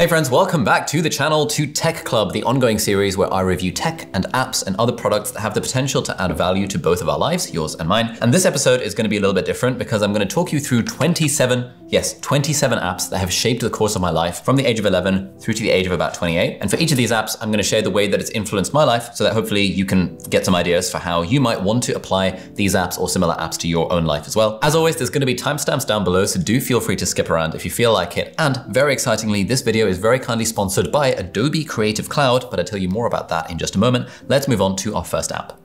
Hey friends, welcome back to the channel to Tech Club, the ongoing series where I review tech and apps and other products that have the potential to add value to both of our lives, yours and mine. And this episode is gonna be a little bit different because I'm gonna talk you through 27, yes, 27 apps that have shaped the course of my life from the age of 11 through to the age of about 28. And for each of these apps, I'm gonna share the way that it's influenced my life so that hopefully you can get some ideas for how you might want to apply these apps or similar apps to your own life as well. As always, there's gonna be timestamps down below, so do feel free to skip around if you feel like it. And very excitingly, this video is very kindly sponsored by Adobe Creative Cloud, but I'll tell you more about that in just a moment. Let's move on to our first app.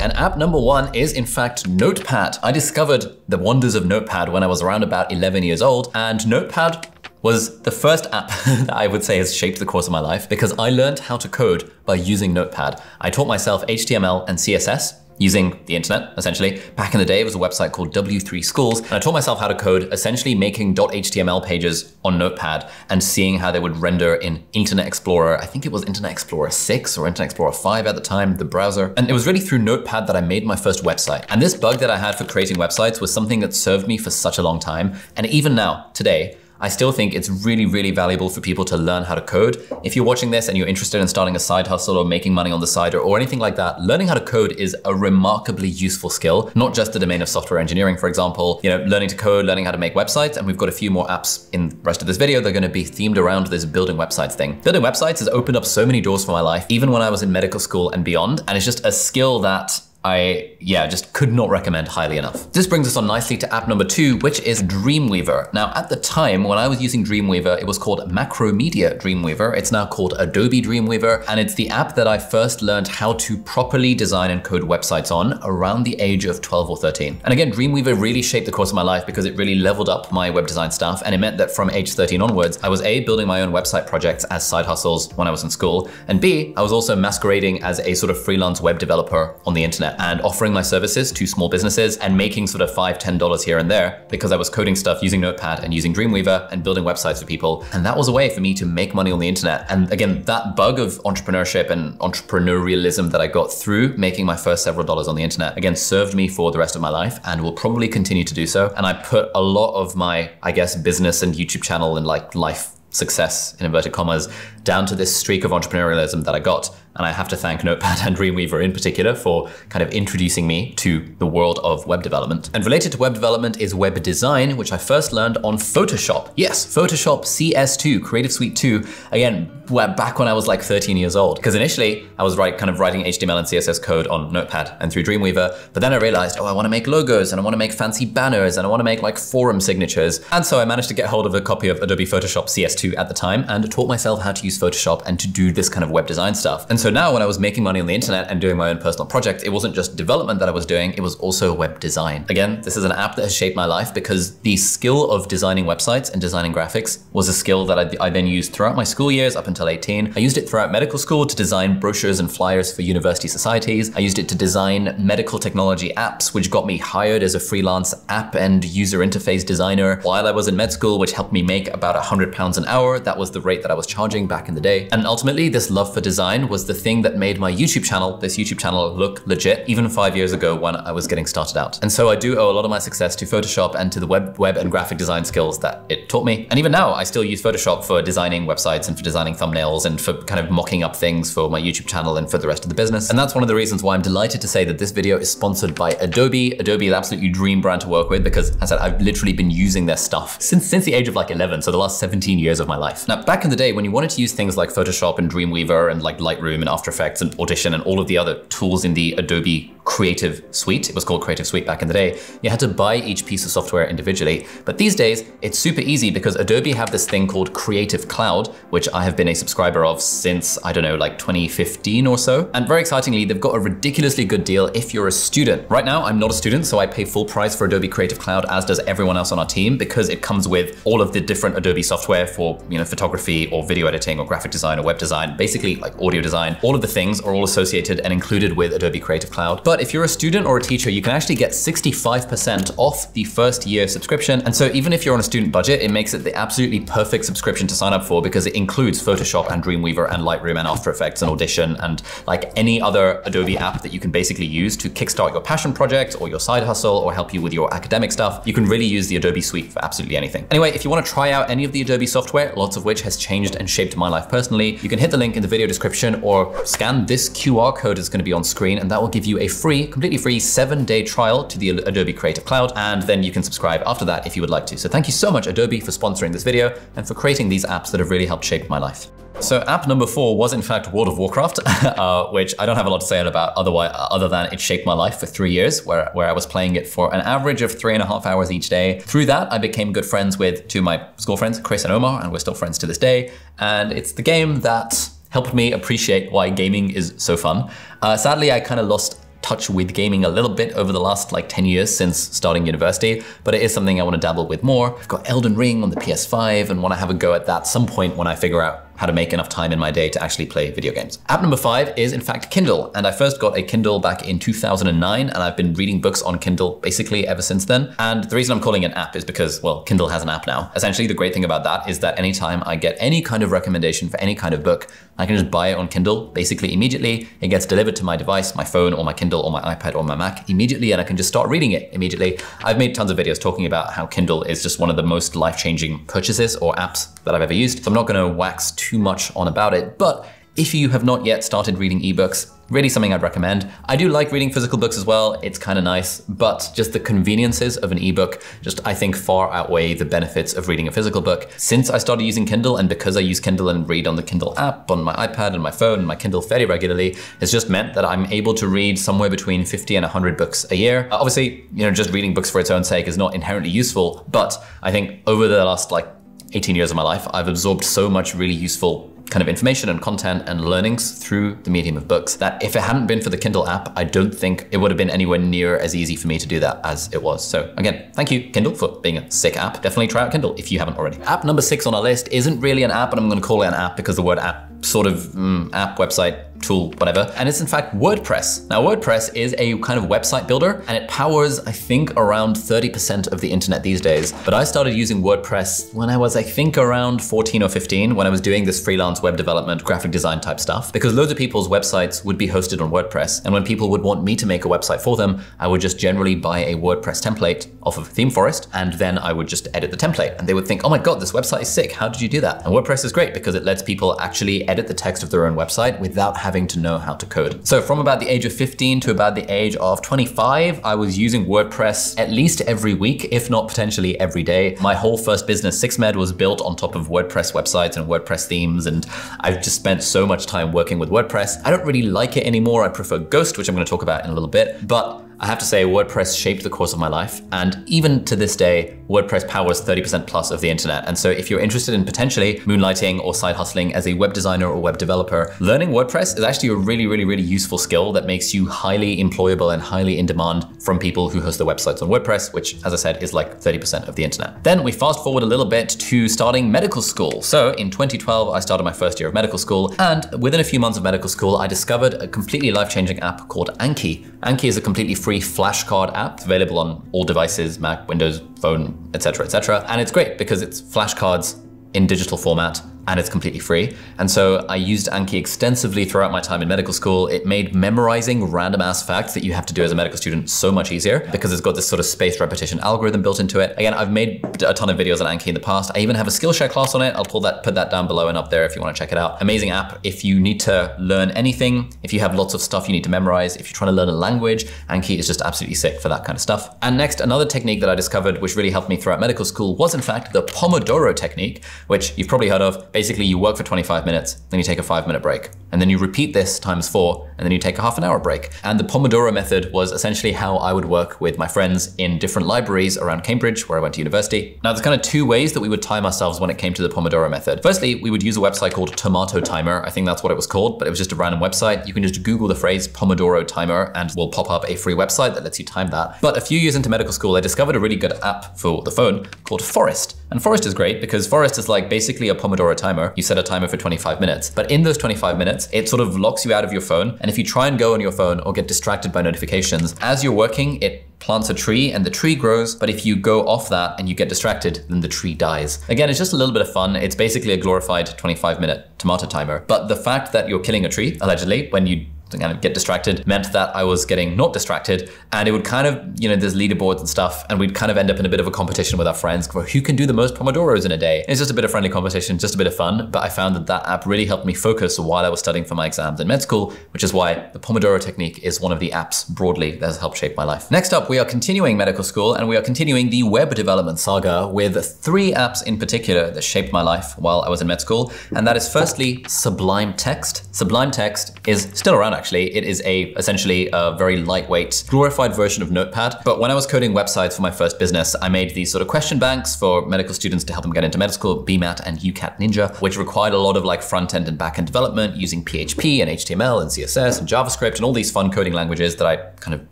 And app number one is in fact Notepad. I discovered the wonders of Notepad when I was around about 11 years old, and Notepad was the first app that I would say has shaped the course of my life because I learned how to code by using Notepad. I taught myself HTML and CSS using the internet, essentially. Back in the day, it was a website called W3 Schools, and I taught myself how to code, essentially making .html pages on Notepad and seeing how they would render in Internet Explorer. I think it was Internet Explorer 6 or Internet Explorer 5 at the time, the browser. And it was really through Notepad that I made my first website. And this bug that I had for creating websites was something that served me for such a long time. And even now, today, I still think it's really, really valuable for people to learn how to code. If you're watching this and you're interested in starting a side hustle or making money on the side or, or anything like that, learning how to code is a remarkably useful skill, not just the domain of software engineering, for example, you know, learning to code, learning how to make websites. And we've got a few more apps in the rest of this video. They're going to be themed around this building websites thing. Building websites has opened up so many doors for my life, even when I was in medical school and beyond. And it's just a skill that I, yeah, just could not recommend highly enough. This brings us on nicely to app number two, which is Dreamweaver. Now, at the time when I was using Dreamweaver, it was called Macromedia Dreamweaver. It's now called Adobe Dreamweaver, and it's the app that I first learned how to properly design and code websites on around the age of 12 or 13. And again, Dreamweaver really shaped the course of my life because it really leveled up my web design stuff, and it meant that from age 13 onwards, I was A, building my own website projects as side hustles when I was in school, and B, I was also masquerading as a sort of freelance web developer on the internet and offering my services to small businesses and making sort of five, ten dollars here and there because I was coding stuff using Notepad and using Dreamweaver and building websites for people. And that was a way for me to make money on the internet. And again, that bug of entrepreneurship and entrepreneurialism that I got through making my first several dollars on the internet, again, served me for the rest of my life and will probably continue to do so. And I put a lot of my, I guess, business and YouTube channel and like life success in inverted commas down to this streak of entrepreneurialism that I got. And I have to thank Notepad and Dreamweaver in particular for kind of introducing me to the world of web development. And related to web development is web design, which I first learned on Photoshop. Yes, Photoshop CS2, Creative Suite 2. Again, back when I was like 13 years old. Because initially I was right, kind of writing HTML and CSS code on Notepad and through Dreamweaver. But then I realized, oh, I want to make logos and I want to make fancy banners and I want to make like forum signatures. And so I managed to get hold of a copy of Adobe Photoshop CS2 at the time and taught myself how to use Photoshop and to do this kind of web design stuff. And so now when I was making money on the internet and doing my own personal project, it wasn't just development that I was doing, it was also web design. Again, this is an app that has shaped my life because the skill of designing websites and designing graphics was a skill that I, I then used throughout my school years up until 18. I used it throughout medical school to design brochures and flyers for university societies. I used it to design medical technology apps, which got me hired as a freelance app and user interface designer while I was in med school, which helped me make about 100 pounds an hour. That was the rate that I was charging back in the day. And ultimately, this love for design was the thing that made my YouTube channel, this YouTube channel look legit, even five years ago when I was getting started out. And so I do owe a lot of my success to Photoshop and to the web, web and graphic design skills that it taught me. And even now, I still use Photoshop for designing websites and for designing thumbnails and for kind of mocking up things for my YouTube channel and for the rest of the business. And that's one of the reasons why I'm delighted to say that this video is sponsored by Adobe. Adobe is absolutely dream brand to work with because as I said, I've literally been using their stuff since, since the age of like 11, so the last 17 years of my life. Now, back in the day when you wanted to use things like Photoshop and Dreamweaver and like Lightroom and After Effects and Audition and all of the other tools in the Adobe Creative Suite, it was called Creative Suite back in the day, you had to buy each piece of software individually. But these days, it's super easy because Adobe have this thing called Creative Cloud, which I have been a subscriber of since, I don't know, like 2015 or so. And very excitingly, they've got a ridiculously good deal if you're a student. Right now, I'm not a student, so I pay full price for Adobe Creative Cloud, as does everyone else on our team, because it comes with all of the different Adobe software for, you know, photography or video editing or graphic design or web design, basically like audio design. All of the things are all associated and included with Adobe Creative Cloud. But But if you're a student or a teacher, you can actually get 65% off the first year subscription. And so even if you're on a student budget, it makes it the absolutely perfect subscription to sign up for because it includes Photoshop and Dreamweaver and Lightroom and After Effects and Audition and like any other Adobe app that you can basically use to kickstart your passion project or your side hustle or help you with your academic stuff. You can really use the Adobe suite for absolutely anything. Anyway, if you want to try out any of the Adobe software, lots of which has changed and shaped my life personally, you can hit the link in the video description or scan this QR code that's going to be on screen and that will give you a free, completely free seven day trial to the Adobe Creative Cloud. And then you can subscribe after that if you would like to. So thank you so much Adobe for sponsoring this video and for creating these apps that have really helped shape my life. So app number four was in fact World of Warcraft, uh, which I don't have a lot to say about otherwise, other than it shaped my life for three years, where, where I was playing it for an average of three and a half hours each day. Through that, I became good friends with two of my school friends, Chris and Omar, and we're still friends to this day. And it's the game that helped me appreciate why gaming is so fun. Uh, sadly, I kind of lost touch with gaming a little bit over the last like 10 years since starting university, but it is something I want to dabble with more. I've got Elden Ring on the PS5 and want to have a go at that some point when I figure out how to make enough time in my day to actually play video games. App number five is in fact Kindle. And I first got a Kindle back in 2009 and I've been reading books on Kindle basically ever since then. And the reason I'm calling it an app is because, well, Kindle has an app now. Essentially, the great thing about that is that anytime I get any kind of recommendation for any kind of book, I can just buy it on Kindle basically immediately. It gets delivered to my device, my phone or my Kindle or my iPad or my Mac immediately and I can just start reading it immediately. I've made tons of videos talking about how Kindle is just one of the most life-changing purchases or apps that I've ever used. So I'm not gonna wax too much on about it, but if you have not yet started reading ebooks, really something I'd recommend. I do like reading physical books as well. It's kind of nice, but just the conveniences of an ebook just I think far outweigh the benefits of reading a physical book. Since I started using Kindle and because I use Kindle and read on the Kindle app on my iPad and my phone and my Kindle fairly regularly, it's just meant that I'm able to read somewhere between 50 and 100 books a year. Uh, obviously, you know, just reading books for its own sake is not inherently useful, but I think over the last like 18 years of my life, I've absorbed so much really useful kind of information and content and learnings through the medium of books that if it hadn't been for the Kindle app, I don't think it would have been anywhere near as easy for me to do that as it was. So again, thank you Kindle for being a sick app. Definitely try out Kindle if you haven't already. App number six on our list isn't really an app, but I'm gonna call it an app because the word app sort of mm, app, website, tool, whatever. And it's in fact WordPress. Now WordPress is a kind of website builder and it powers, I think, around 30% of the internet these days. But I started using WordPress when I was, I think, around 14 or 15 when I was doing this freelance web development, graphic design type stuff. Because loads of people's websites would be hosted on WordPress. And when people would want me to make a website for them, I would just generally buy a WordPress template off of ThemeForest and then I would just edit the template. And they would think, oh my God, this website is sick. How did you do that? And WordPress is great because it lets people actually edit the text of their own website without having to know how to code. So from about the age of 15 to about the age of 25, I was using WordPress at least every week, if not potentially every day. My whole first business, SixMed, was built on top of WordPress websites and WordPress themes, and I've just spent so much time working with WordPress. I don't really like it anymore. I prefer Ghost, which I'm gonna talk about in a little bit, but I have to say WordPress shaped the course of my life. And even to this day, WordPress powers 30% plus of the internet. And so if you're interested in potentially moonlighting or side hustling as a web designer or web developer, learning WordPress is actually a really, really, really useful skill that makes you highly employable and highly in demand from people who host their websites on WordPress, which as I said, is like 30% of the internet. Then we fast forward a little bit to starting medical school. So in 2012, I started my first year of medical school. And within a few months of medical school, I discovered a completely life-changing app called Anki. Anki is a completely free flashcard app available on all devices, Mac, Windows, phone, etc., etc. And it's great because it's flashcards in digital format and it's completely free. And so I used Anki extensively throughout my time in medical school. It made memorizing random ass facts that you have to do as a medical student so much easier because it's got this sort of spaced repetition algorithm built into it. Again, I've made a ton of videos on Anki in the past. I even have a Skillshare class on it. I'll pull that, put that down below and up there if you want to check it out. Amazing app. If you need to learn anything, if you have lots of stuff you need to memorize, if you're trying to learn a language, Anki is just absolutely sick for that kind of stuff. And next, another technique that I discovered, which really helped me throughout medical school was in fact the Pomodoro technique, which you've probably heard of. Basically, you work for 25 minutes, then you take a five minute break. And then you repeat this times four, and then you take a half an hour break. And the Pomodoro method was essentially how I would work with my friends in different libraries around Cambridge, where I went to university. Now, there's kind of two ways that we would time ourselves when it came to the Pomodoro method. Firstly, we would use a website called Tomato Timer. I think that's what it was called, but it was just a random website. You can just Google the phrase Pomodoro Timer and we'll pop up a free website that lets you time that. But a few years into medical school, I discovered a really good app for the phone called Forest. And Forest is great because Forest is like basically a Pomodoro timer. You set a timer for 25 minutes, but in those 25 minutes, it sort of locks you out of your phone And if you try and go on your phone or get distracted by notifications, as you're working, it plants a tree and the tree grows, but if you go off that and you get distracted, then the tree dies. Again, it's just a little bit of fun. It's basically a glorified 25 minute tomato timer. But the fact that you're killing a tree, allegedly, when you kind of get distracted meant that I was getting not distracted. And it would kind of, you know, there's leaderboards and stuff, and we'd kind of end up in a bit of a competition with our friends for who can do the most Pomodoros in a day. It's just a bit of friendly competition, just a bit of fun. But I found that that app really helped me focus while I was studying for my exams in med school, which is why the Pomodoro technique is one of the apps broadly that has helped shape my life. Next up, we are continuing medical school and we are continuing the web development saga with three apps in particular that shaped my life while I was in med school. And that is firstly Sublime Text. Sublime Text is still around actually. It is a essentially a very lightweight, glorified version of Notepad. But when I was coding websites for my first business, I made these sort of question banks for medical students to help them get into medical school, BMAT and UCAT Ninja, which required a lot of like front end and back end development using PHP and HTML and CSS and JavaScript and all these fun coding languages that I kind of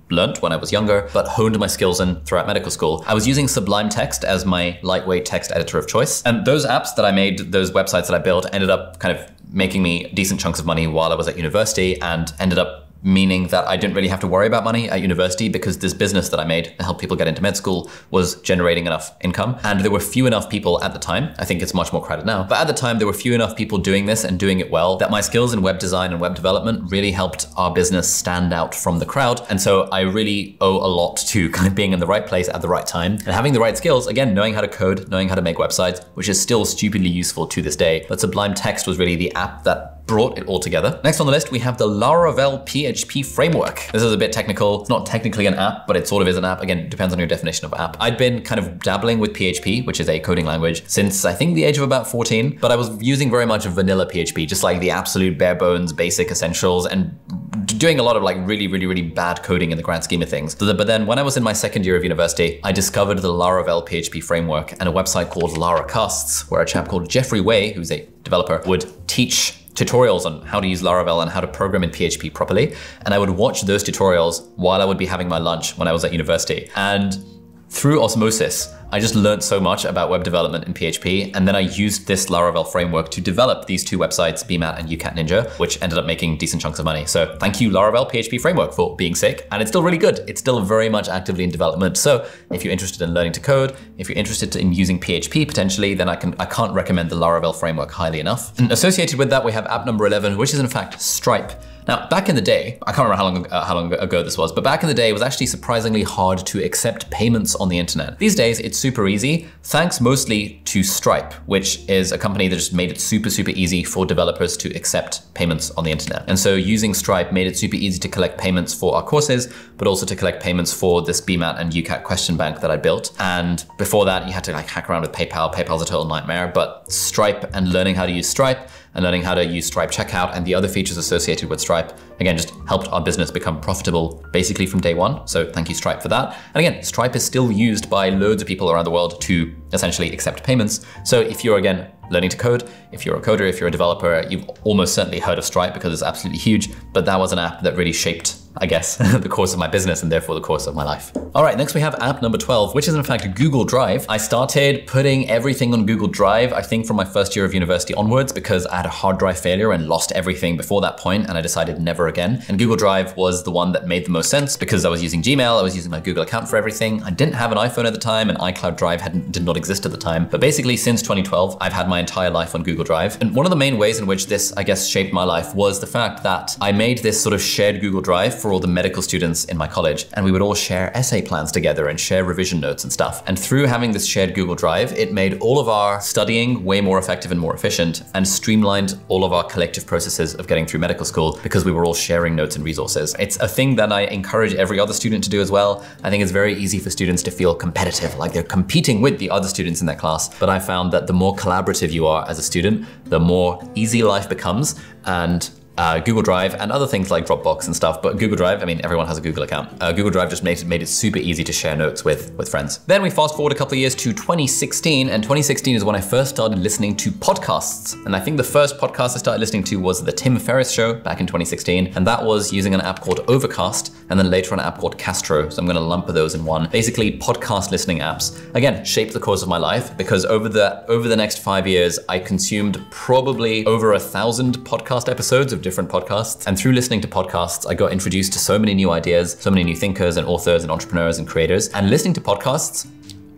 learnt when I was younger, but honed my skills in throughout medical school. I was using Sublime Text as my lightweight text editor of choice. And those apps that I made, those websites that I built ended up kind of making me decent chunks of money while I was at university and ended up meaning that I didn't really have to worry about money at university because this business that I made to help people get into med school was generating enough income. And there were few enough people at the time, I think it's much more crowded now, but at the time there were few enough people doing this and doing it well that my skills in web design and web development really helped our business stand out from the crowd. And so I really owe a lot to kind of being in the right place at the right time and having the right skills. Again, knowing how to code, knowing how to make websites, which is still stupidly useful to this day. But Sublime Text was really the app that brought it all together. Next on the list, we have the Laravel PHP framework. This is a bit technical. It's not technically an app, but it sort of is an app. Again, depends on your definition of app. I'd been kind of dabbling with PHP, which is a coding language, since I think the age of about 14, but I was using very much vanilla PHP, just like the absolute bare bones, basic essentials, and doing a lot of like really, really, really bad coding in the grand scheme of things. But then when I was in my second year of university, I discovered the Laravel PHP framework and a website called Laracasts, where a chap called Jeffrey Way, who's a developer, would teach tutorials on how to use Laravel and how to program in PHP properly. And I would watch those tutorials while I would be having my lunch when I was at university. And through osmosis, I just learned so much about web development in PHP, and then I used this Laravel framework to develop these two websites, BMAT and UCAT Ninja, which ended up making decent chunks of money. So thank you, Laravel PHP framework, for being sick. And it's still really good. It's still very much actively in development. So if you're interested in learning to code, if you're interested in using PHP potentially, then I can I can't recommend the Laravel framework highly enough. And associated with that, we have app number 11, which is in fact Stripe. Now, back in the day, I can't remember how long, uh, how long ago this was, but back in the day, it was actually surprisingly hard to accept payments on the internet. These days, it's super easy, thanks mostly to Stripe, which is a company that just made it super, super easy for developers to accept payments on the internet. And so using Stripe made it super easy to collect payments for our courses, but also to collect payments for this BMAT and UCAT question bank that I built. And before that, you had to like hack around with PayPal. PayPal's a total nightmare, but Stripe and learning how to use Stripe and learning how to use Stripe checkout and the other features associated with Stripe, again, just helped our business become profitable basically from day one. So thank you, Stripe, for that. And again, Stripe is still used by loads of people around the world to essentially accept payments. So if you're, again, learning to code, if you're a coder, if you're a developer, you've almost certainly heard of Stripe because it's absolutely huge, but that was an app that really shaped I guess, the course of my business and therefore the course of my life. All right, next we have app number 12, which is in fact Google Drive. I started putting everything on Google Drive, I think from my first year of university onwards, because I had a hard drive failure and lost everything before that point, and I decided never again. And Google Drive was the one that made the most sense because I was using Gmail, I was using my Google account for everything. I didn't have an iPhone at the time, and iCloud Drive hadn't, did not exist at the time. But basically, since 2012, I've had my entire life on Google Drive. And one of the main ways in which this, I guess, shaped my life was the fact that I made this sort of shared Google Drive for all the medical students in my college, and we would all share essay plans together and share revision notes and stuff. And through having this shared Google Drive, it made all of our studying way more effective and more efficient and streamlined all of our collective processes of getting through medical school because we were all sharing notes and resources. It's a thing that I encourage every other student to do as well. I think it's very easy for students to feel competitive, like they're competing with the other students in their class. But I found that the more collaborative you are as a student, the more easy life becomes and uh, Google Drive and other things like Dropbox and stuff. But Google Drive, I mean, everyone has a Google account. Uh, Google Drive just made it, made it super easy to share notes with, with friends. Then we fast forward a couple of years to 2016, and 2016 is when I first started listening to podcasts. And I think the first podcast I started listening to was The Tim Ferriss Show back in 2016, and that was using an app called Overcast, and then later an app called Castro. So I'm gonna lump those in one. Basically, podcast listening apps. Again, shaped the course of my life because over the over the next five years, I consumed probably over a thousand podcast episodes of different podcasts. And through listening to podcasts, I got introduced to so many new ideas, so many new thinkers and authors and entrepreneurs and creators. And listening to podcasts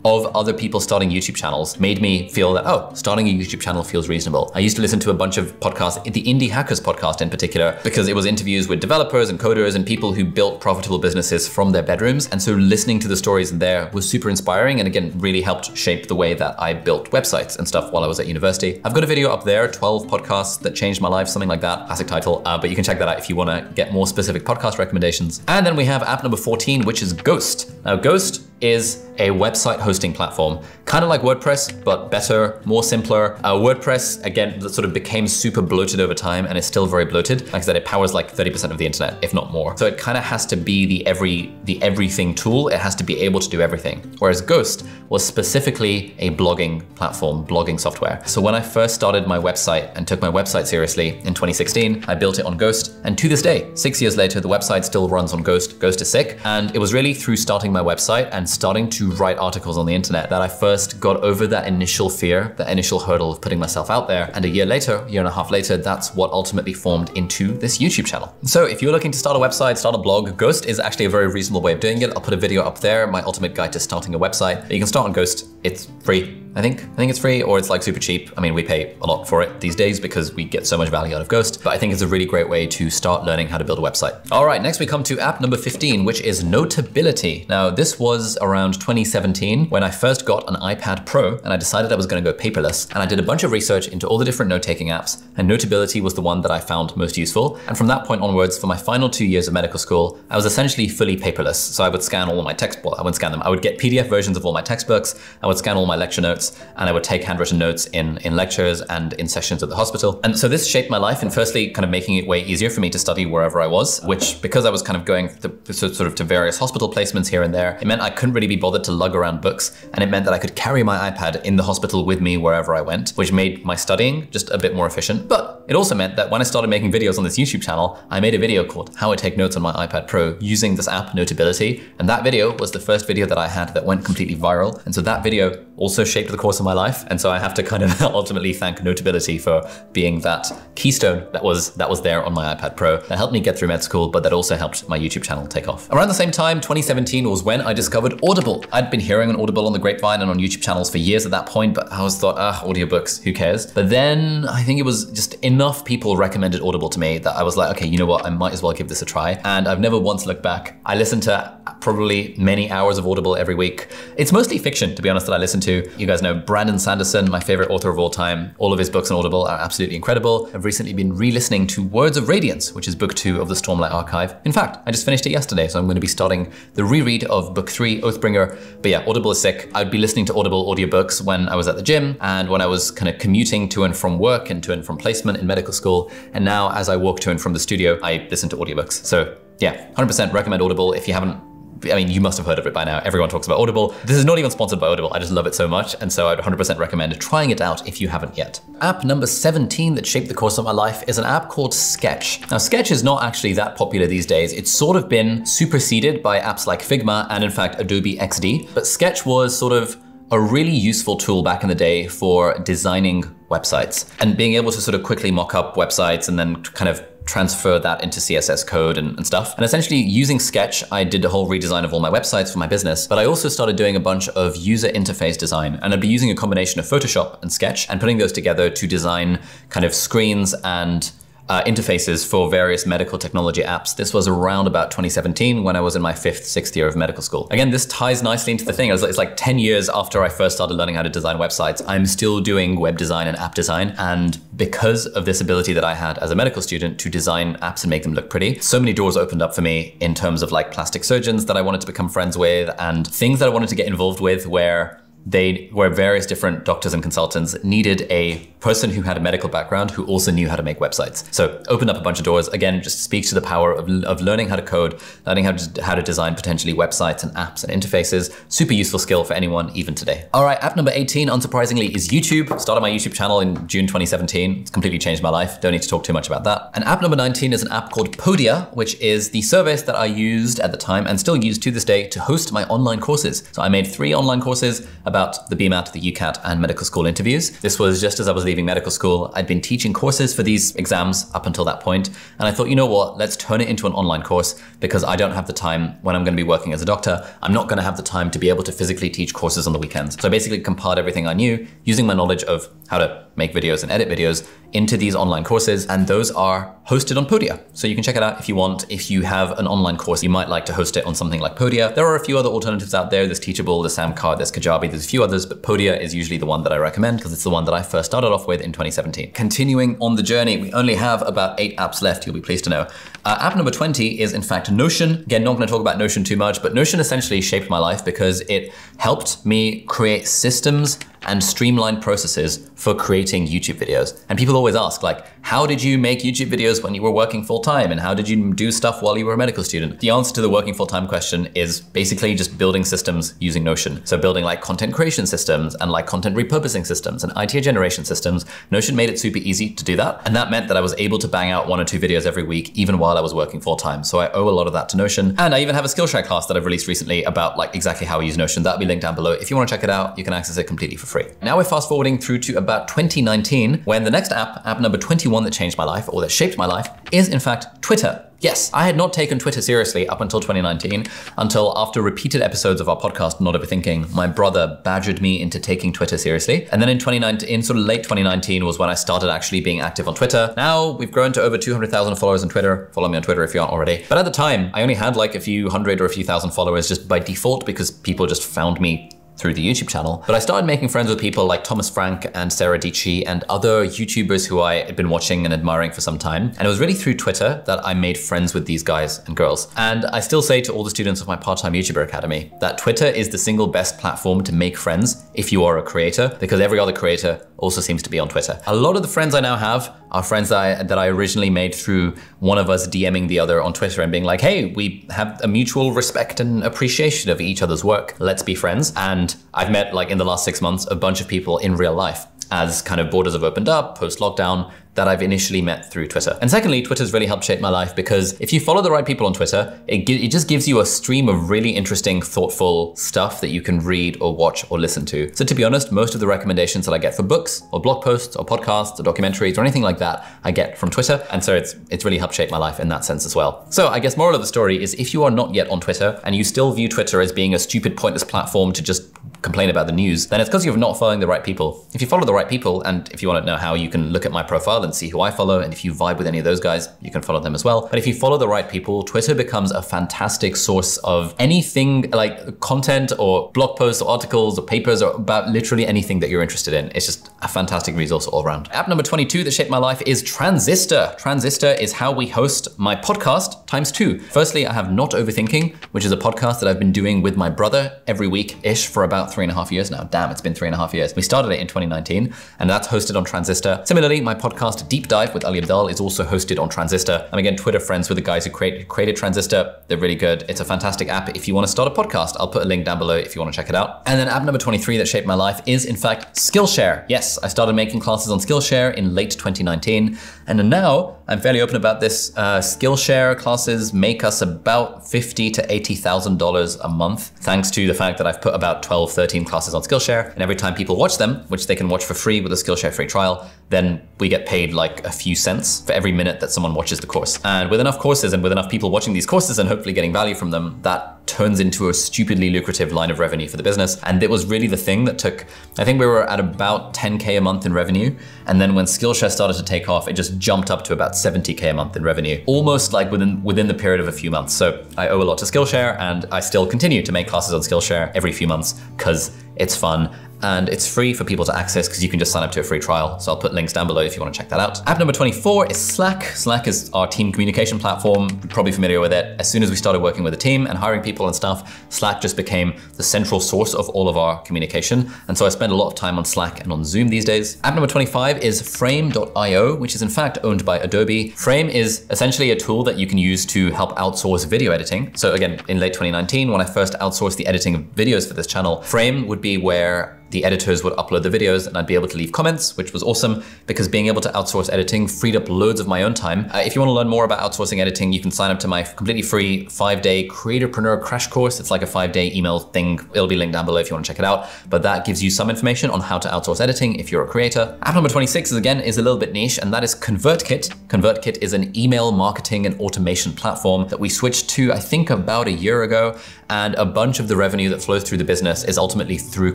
of other people starting YouTube channels made me feel that, oh, starting a YouTube channel feels reasonable. I used to listen to a bunch of podcasts, the Indie Hackers podcast in particular, because it was interviews with developers and coders and people who built profitable businesses from their bedrooms. And so listening to the stories there was super inspiring and again, really helped shape the way that I built websites and stuff while I was at university. I've got a video up there, 12 podcasts that changed my life, something like that, classic title, uh, but you can check that out if you wanna get more specific podcast recommendations. And then we have app number 14, which is Ghost. Now Ghost is a website hosting platform, kind of like WordPress, but better, more simpler. Uh, WordPress, again, sort of became super bloated over time and is still very bloated. Like I said, it powers like 30% of the internet, if not more. So it kind of has to be the every the everything tool. It has to be able to do everything. Whereas Ghost was specifically a blogging platform, blogging software. So when I first started my website and took my website seriously in 2016, I built it on Ghost. And to this day, six years later, the website still runs on Ghost. Ghost is sick. And it was really through starting my website and starting to write articles on the internet that I first got over that initial fear, that initial hurdle of putting myself out there. And a year later, year and a half later, that's what ultimately formed into this YouTube channel. So if you're looking to start a website, start a blog, Ghost is actually a very reasonable way of doing it. I'll put a video up there, my ultimate guide to starting a website. You can start on Ghost. It's free. I think. I think it's free or it's like super cheap. I mean, we pay a lot for it these days because we get so much value out of Ghost, but I think it's a really great way to start learning how to build a website. All right, next we come to app number 15, which is Notability. Now, this was around 2017 when I first got an iPad Pro and I decided I was gonna go paperless. And I did a bunch of research into all the different note-taking apps and Notability was the one that I found most useful. And from that point onwards, for my final two years of medical school, I was essentially fully paperless. So I would scan all my textbooks, I wouldn't scan them. I would get PDF versions of all my textbooks, I would scan all my lecture notes, and I would take handwritten notes in, in lectures and in sessions at the hospital. And so this shaped my life in firstly kind of making it way easier for me to study wherever I was, which because I was kind of going to, sort of to various hospital placements here and there, it meant I couldn't really be bothered to lug around books. And it meant that I could carry my iPad in the hospital with me wherever I went, which made my studying just a bit more efficient. But it also meant that when I started making videos on this YouTube channel, I made a video called How I Take Notes on My iPad Pro using this app Notability. And that video was the first video that I had that went completely viral. And so that video also shaped the course of my life. And so I have to kind of ultimately thank Notability for being that keystone that was that was there on my iPad Pro that helped me get through med school, but that also helped my YouTube channel take off. Around the same time, 2017 was when I discovered Audible. I'd been hearing on Audible on the grapevine and on YouTube channels for years at that point, but I was thought, ah, audiobooks, who cares? But then I think it was just enough people recommended Audible to me that I was like, okay, you know what, I might as well give this a try. And I've never once looked back. I listen to probably many hours of Audible every week. It's mostly fiction, to be honest, that I listen to. You guys know Brandon Sanderson, my favorite author of all time. All of his books on Audible are absolutely incredible. I've recently been re-listening to Words of Radiance, which is book two of the Stormlight Archive. In fact, I just finished it yesterday, so I'm going to be starting the reread of book three, Oathbringer. But yeah, Audible is sick. I'd be listening to Audible audiobooks when I was at the gym and when I was kind of commuting to and from work and to and from placement in medical school. And now as I walk to and from the studio, I listen to audiobooks. So yeah, 100% recommend Audible if you haven't I mean, you must have heard of it by now. Everyone talks about Audible. This is not even sponsored by Audible. I just love it so much. And so I'd 100% recommend trying it out if you haven't yet. App number 17 that shaped the course of my life is an app called Sketch. Now, Sketch is not actually that popular these days. It's sort of been superseded by apps like Figma and in fact, Adobe XD. But Sketch was sort of a really useful tool back in the day for designing websites and being able to sort of quickly mock up websites and then kind of transfer that into CSS code and, and, stuff. And essentially using Sketch, I did a whole redesign of all my websites for my business, but I also started doing a bunch of user interface design. And I'd be using a combination of Photoshop and Sketch and putting those together to design kind of screens and uh, interfaces for various medical technology apps. This was around about 2017 when I was in my fifth, sixth year of medical school. Again, this ties nicely into the thing. It's like, it's like 10 years after I first started learning how to design websites. I'm still doing web design and app design. And because of this ability that I had as a medical student to design apps and make them look pretty, so many doors opened up for me in terms of like plastic surgeons that I wanted to become friends with and things that I wanted to get involved with where they where various different doctors and consultants needed a person who had a medical background who also knew how to make websites. So opened up a bunch of doors. Again, just speaks to the power of, of learning how to code, learning how to, how to design potentially websites and apps and interfaces. Super useful skill for anyone even today. All right, app number 18, unsurprisingly, is YouTube. Started my YouTube channel in June 2017. It's completely changed my life. Don't need to talk too much about that. And app number 19 is an app called Podia, which is the service that I used at the time and still use to this day to host my online courses. So I made three online courses about the BMAT, the UCAT, and medical school interviews. This was just as I was leaving medical school. I'd been teaching courses for these exams up until that point, and I thought, you know what, let's turn it into an online course because I don't have the time when I'm going to be working as a doctor. I'm not going to have the time to be able to physically teach courses on the weekends. So I basically compiled everything I knew using my knowledge of how to make videos and edit videos into these online courses, and those are hosted on Podia. So you can check it out if you want. If you have an online course, you might like to host it on something like Podia. There are a few other alternatives out there. There's Teachable, there's Samcart, there's Kajabi, there's a few others, but Podia is usually the one that I recommend because it's the one that I first started off with in 2017. Continuing on the journey, we only have about eight apps left, you'll be pleased to know. Uh, app number 20 is in fact Notion. Again, not gonna talk about Notion too much, but Notion essentially shaped my life because it helped me create systems and streamlined processes for creating YouTube videos. And people always ask, like, how did you make YouTube videos when you were working full time? And how did you do stuff while you were a medical student? The answer to the working full time question is basically just building systems using Notion. So building like content creation systems and like content repurposing systems and idea generation systems. Notion made it super easy to do that. And that meant that I was able to bang out one or two videos every week, even while I was working full time. So I owe a lot of that to Notion. And I even have a Skillshare class that I've released recently about like exactly how I use Notion. That'll be linked down below. If you want to check it out, you can access it completely for free. Now we're fast forwarding through to about 2019 when the next app, app number 21 that changed my life or that shaped my life is in fact Twitter. Yes, I had not taken Twitter seriously up until 2019, until after repeated episodes of our podcast, Not Overthinking, my brother badgered me into taking Twitter seriously. And then in 2019, in sort of late 2019 was when I started actually being active on Twitter. Now we've grown to over 200,000 followers on Twitter. Follow me on Twitter if you aren't already. But at the time, I only had like a few hundred or a few thousand followers just by default because people just found me through the YouTube channel. But I started making friends with people like Thomas Frank and Sarah Dietschy and other YouTubers who I had been watching and admiring for some time. And it was really through Twitter that I made friends with these guys and girls. And I still say to all the students of my part-time YouTuber Academy that Twitter is the single best platform to make friends if you are a creator, because every other creator also seems to be on Twitter. A lot of the friends I now have are friends that I, that I originally made through one of us DMing the other on Twitter and being like, hey, we have a mutual respect and appreciation of each other's work. Let's be friends. And I've met, like in the last six months, a bunch of people in real life as kind of borders have opened up post lockdown that I've initially met through Twitter. And secondly, Twitter's really helped shape my life because if you follow the right people on Twitter, it, it just gives you a stream of really interesting, thoughtful stuff that you can read or watch or listen to. So to be honest, most of the recommendations that I get for books or blog posts or podcasts or documentaries or anything like that, I get from Twitter. And so it's, it's really helped shape my life in that sense as well. So I guess moral of the story is if you are not yet on Twitter and you still view Twitter as being a stupid, pointless platform to just complain about the news, then it's because you're not following the right people. If you follow the right people, and if you want to know how, you can look at my profile and see who I follow. And if you vibe with any of those guys, you can follow them as well. But if you follow the right people, Twitter becomes a fantastic source of anything like content or blog posts or articles or papers or about literally anything that you're interested in. It's just a fantastic resource all around. App number 22 that shaped my life is Transistor. Transistor is how we host my podcast times two. Firstly, I have Not Overthinking, which is a podcast that I've been doing with my brother every week ish for about three and a half years now. Damn, it's been three and a half years. We started it in 2019, and that's hosted on Transistor. Similarly, my podcast Deep Dive with Ali Abdaal is also hosted on Transistor. I'm again Twitter friends with the guys who create, created Transistor. They're really good. It's a fantastic app if you want to start a podcast. I'll put a link down below if you want to check it out. And then app number 23 that shaped my life is in fact Skillshare. Yes, I started making classes on Skillshare in late 2019, and now I'm fairly open about this. Uh, Skillshare classes make us about fifty to eighty thousand dollars a month, thanks to the fact that I've put about 12, 13 classes on Skillshare, and every time people watch them, which they can watch for free with a Skillshare free trial, then we get paid like a few cents for every minute that someone watches the course. And with enough courses and with enough people watching these courses and hopefully getting value from them, that turns into a stupidly lucrative line of revenue for the business. And it was really the thing that took, I think we were at about 10K a month in revenue. And then when Skillshare started to take off, it just jumped up to about 70K a month in revenue, almost like within, within the period of a few months. So I owe a lot to Skillshare and I still continue to make classes on Skillshare every few months because it's fun and it's free for people to access because you can just sign up to a free trial. So I'll put links down below if you want to check that out. App number 24 is Slack. Slack is our team communication platform. You're probably familiar with it. As soon as we started working with a team and hiring people and stuff, Slack just became the central source of all of our communication. And so I spend a lot of time on Slack and on Zoom these days. App number 25 is Frame.io, which is in fact owned by Adobe. Frame is essentially a tool that you can use to help outsource video editing. So again, in late 2019, when I first outsourced the editing of videos for this channel, Frame would be where the editors would upload the videos and I'd be able to leave comments, which was awesome because being able to outsource editing freed up loads of my own time. Uh, if you want to learn more about outsourcing editing, you can sign up to my completely free five day creatorpreneur crash course. It's like a five day email thing. It'll be linked down below if you want to check it out. But that gives you some information on how to outsource editing if you're a creator. App number 26 is again is a little bit niche and that is ConvertKit. ConvertKit is an email marketing and automation platform that we switched to, I think about a year ago. And a bunch of the revenue that flows through the business is ultimately through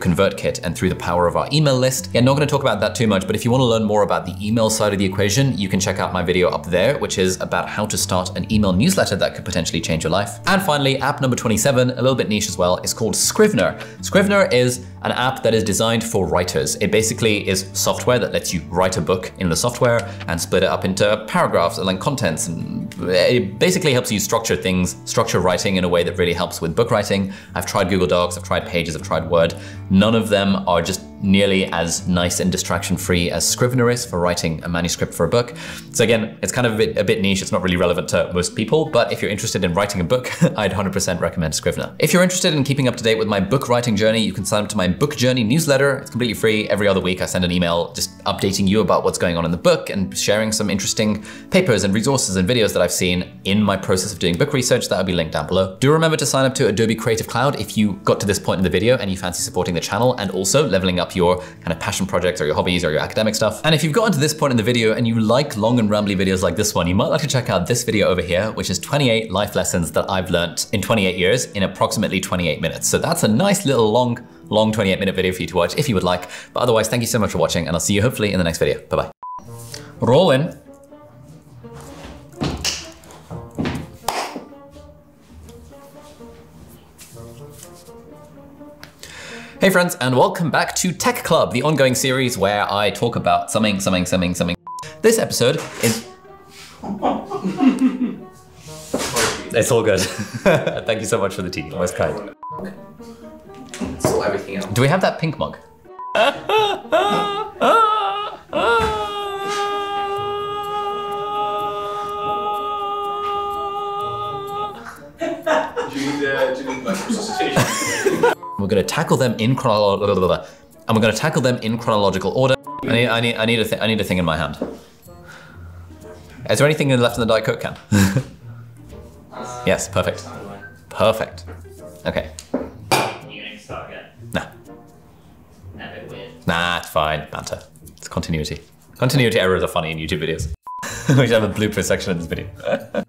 ConvertKit and through the power of our email list. Yeah, not gonna talk about that too much, but if you wanna learn more about the email side of the equation, you can check out my video up there, which is about how to start an email newsletter that could potentially change your life. And finally, app number 27, a little bit niche as well, is called Scrivener. Scrivener is an app that is designed for writers. It basically is software that lets you write a book in the software and split it up into paragraphs and then contents. And it basically helps you structure things, structure writing in a way that really helps with book writing. I've tried Google Docs, I've tried Pages, I've tried Word. None of them are just nearly as nice and distraction free as Scrivener is for writing a manuscript for a book. So again, it's kind of a bit, a bit niche. It's not really relevant to most people, but if you're interested in writing a book, I'd 100% recommend Scrivener. If you're interested in keeping up to date with my book writing journey, you can sign up to my book journey newsletter. It's completely free. Every other week I send an email just updating you about what's going on in the book and sharing some interesting papers and resources and videos that I've seen in my process of doing book research. That'll be linked down below. Do remember to sign up to Adobe Creative Cloud if you got to this point in the video and you fancy supporting the channel and also leveling up your kind of passion projects or your hobbies or your academic stuff. And if you've gotten to this point in the video and you like long and rambly videos like this one, you might like to check out this video over here, which is 28 life lessons that I've learned in 28 years in approximately 28 minutes. So that's a nice little long, long 28 minute video for you to watch if you would like. But otherwise, thank you so much for watching and I'll see you hopefully in the next video. Bye-bye. Roll in. Hey friends, and welcome back to Tech Club, the ongoing series where I talk about something, something, something, something. This episode is... it's all good. Thank you so much for the tea, most kind. Sort everything out. Do we have that pink mug? Do you need, uh, do you need like resuscitation? We're gonna tackle them in chronological, and we're gonna tackle them in chronological order. I need, I need, I need a, th I need a thing in my hand. Is there anything left in the Diet Coke can? yes, perfect. Perfect. Okay. You start again? Nah, That bit weird. nah, it's fine. Banter. It's continuity. Continuity errors are funny in YouTube videos. we should have a blooper section in this video.